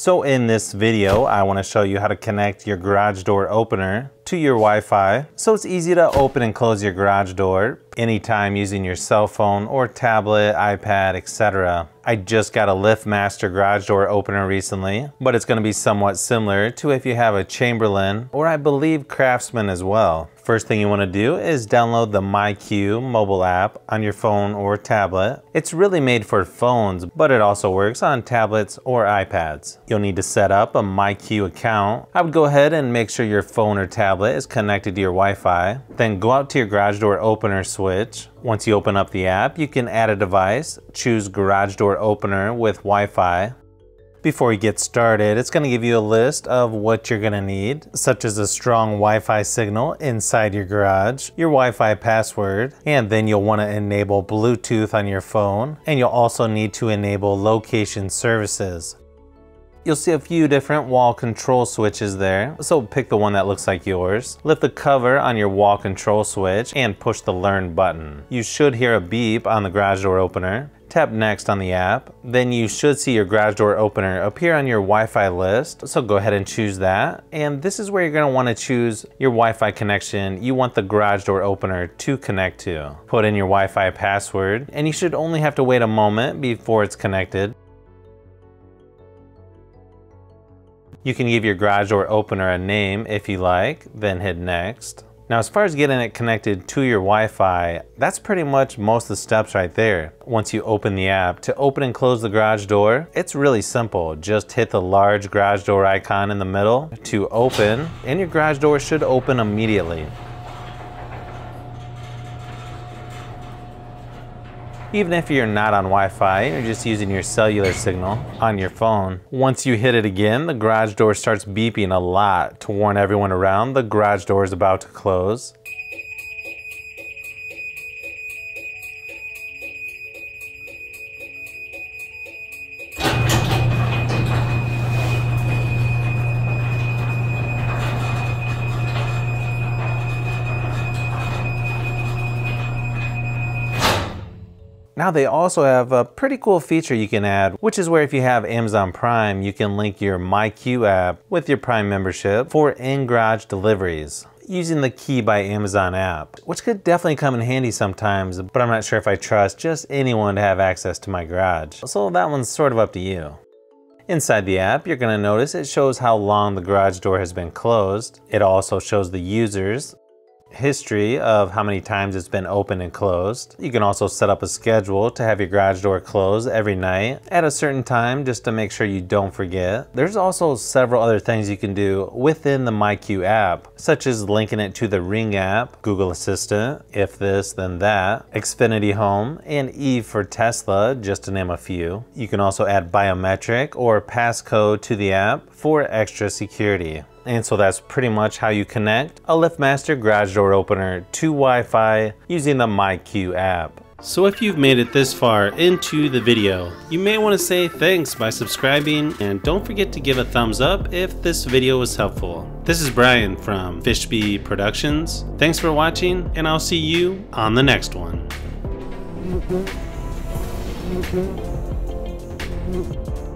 So in this video, I want to show you how to connect your garage door opener to your Wi-Fi so it's easy to open and close your garage door anytime using your cell phone or tablet, iPad, etc. I just got a LiftMaster garage door opener recently, but it's going to be somewhat similar to if you have a Chamberlain or I believe Craftsman as well. First thing you want to do is download the MyQ mobile app on your phone or tablet. It's really made for phones, but it also works on tablets or iPads. You'll need to set up a MyQ account. I would go ahead and make sure your phone or tablet is connected to your Wi-Fi. Then go out to your garage door opener switch. Once you open up the app, you can add a device, choose garage door opener with Wi-Fi, before you get started, it's going to give you a list of what you're going to need, such as a strong Wi-Fi signal inside your garage, your Wi-Fi password, and then you'll want to enable Bluetooth on your phone, and you'll also need to enable location services. You'll see a few different wall control switches there, so pick the one that looks like yours. Lift the cover on your wall control switch and push the learn button. You should hear a beep on the garage door opener. Tap next on the app. Then you should see your garage door opener appear on your Wi-Fi list. So go ahead and choose that. And this is where you're gonna wanna choose your Wi-Fi connection you want the garage door opener to connect to. Put in your Wi-Fi password and you should only have to wait a moment before it's connected. You can give your garage door opener a name if you like, then hit next. Now as far as getting it connected to your Wi-Fi, that's pretty much most of the steps right there. Once you open the app, to open and close the garage door, it's really simple. Just hit the large garage door icon in the middle to open, and your garage door should open immediately. Even if you're not on Wi-Fi, you're just using your cellular signal on your phone. Once you hit it again, the garage door starts beeping a lot to warn everyone around the garage door is about to close. Now they also have a pretty cool feature you can add, which is where if you have Amazon Prime, you can link your MyQ app with your Prime membership for in-garage deliveries using the Key by Amazon app, which could definitely come in handy sometimes, but I'm not sure if I trust just anyone to have access to my garage. So that one's sort of up to you. Inside the app, you're gonna notice it shows how long the garage door has been closed. It also shows the users, history of how many times it's been open and closed. You can also set up a schedule to have your garage door closed every night at a certain time just to make sure you don't forget. There's also several other things you can do within the MyQ app, such as linking it to the Ring app, Google Assistant, if this then that, Xfinity Home, and Eve for Tesla, just to name a few. You can also add biometric or passcode to the app for extra security. And so that's pretty much how you connect a LiftMaster garage door opener to Wi-Fi using the MyQ app. So if you've made it this far into the video, you may want to say thanks by subscribing and don't forget to give a thumbs up if this video was helpful. This is Brian from Fishbee Productions. Thanks for watching and I'll see you on the next one.